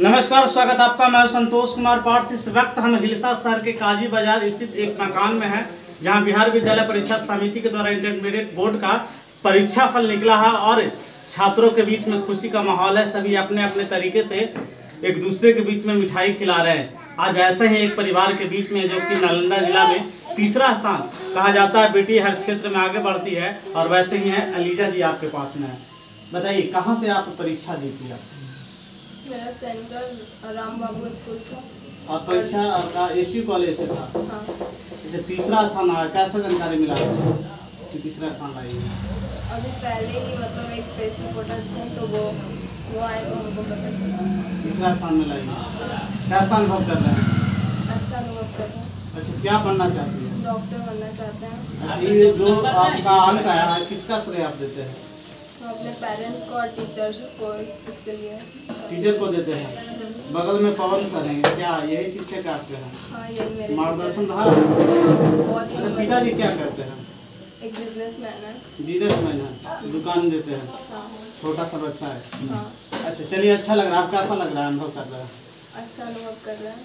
नमस्कार, स्वागत आपका। मैं संतोष कुमार पार्थ। इस वक्त हम हिलसा शहर के काजी बाज़ार स्थित एक मकान में हैं, जहाँ बिहार विद्यालय परीक्षा समिति के द्वारा इंटरमीडिएट बोर्ड का परीक्षा फल निकला है और छात्रों के बीच में खुशी का माहौल है। सभी अपने अपने तरीके से एक दूसरे के बीच में मिठाई खिला रहे हैं। आज ऐसे ही एक परिवार के बीच में, जो कि नालंदा जिला में तीसरा स्थान कहा जाता है, बेटी हर क्षेत्र में आगे बढ़ती है और वैसे ही है। अलीजा जी आपके पास में है। बताइए, कहाँ से आप परीक्षा जीती आप मेरा सेंटर राम बाबू स्कूल था। और परीक्षा आपका एसी कॉलेज से था। हाँ। जैसे तीसरा स्थान आया कैसा जानकारी मिला कि तीसरा स्थान लाई अभी पहले ही मतलब एक प्रेस रिपोर्टर थे तो वो वो आए तो हमको पता चला। तीसरा स्थान में लाई कैसा अनुभव कर रहे हैं? अच्छा अनुभव कर रहे हैं। अच्छा क्या बनना चाहती है? डॉक्टर बनना चाहते हैं। अच्छा ये जो आपका अंक आया है किसका श्रेय आप देते हैं? तो अपने पेरेंट्स को और टीचर्स को इसके लिए। टीचर को देते हैं। बगल में पवन सर हैं। क्या यही शिक्षक आपके हैं हाँ मार्गदर्शन रहा हैं। अच्छा पिताजी क्या करते हैं? एक बिजनेसमैन है। बिजनेसमैन है। दुकान देते हैं। हाँ छोटा सा बच्चा है। हाँ। अच्छा चलिए अच्छा लग रहा है। आप कैसा लग रहा है अनुभव कर रहा है। अच्छा अनुभव कर रहा हैं।